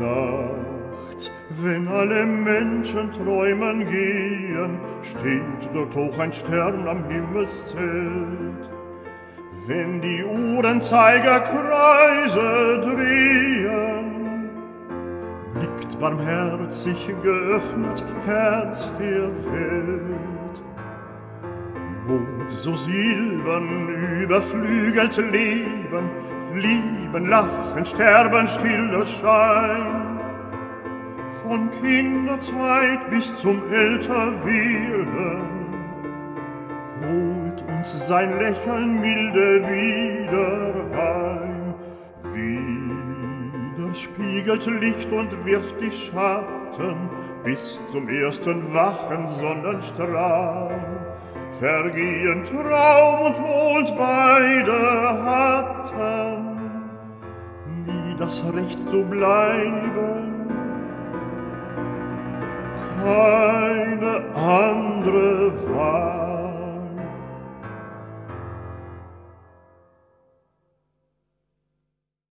Nachts, wenn alle Menschen träumen gehen, steht dort hoch ein Stern am Himmelszelt. Wenn die Uhrenzeiger Kreise drehen, blickt barmherzig geöffnet Herz der Welt. Mond so silbern, überflügelt Leben, Lieben, Lachen, Sterben, stiller Schein. Von Kinderzeit bis zum Älterwerden holt uns sein Lächeln milde wieder heim. Wieder spiegelt Licht und wirft die Schatten bis zum ersten wachen Sonnenstrahl. Vergehen Traum und Mond beide hatten das Recht zu bleiben. Keine andere Wahl.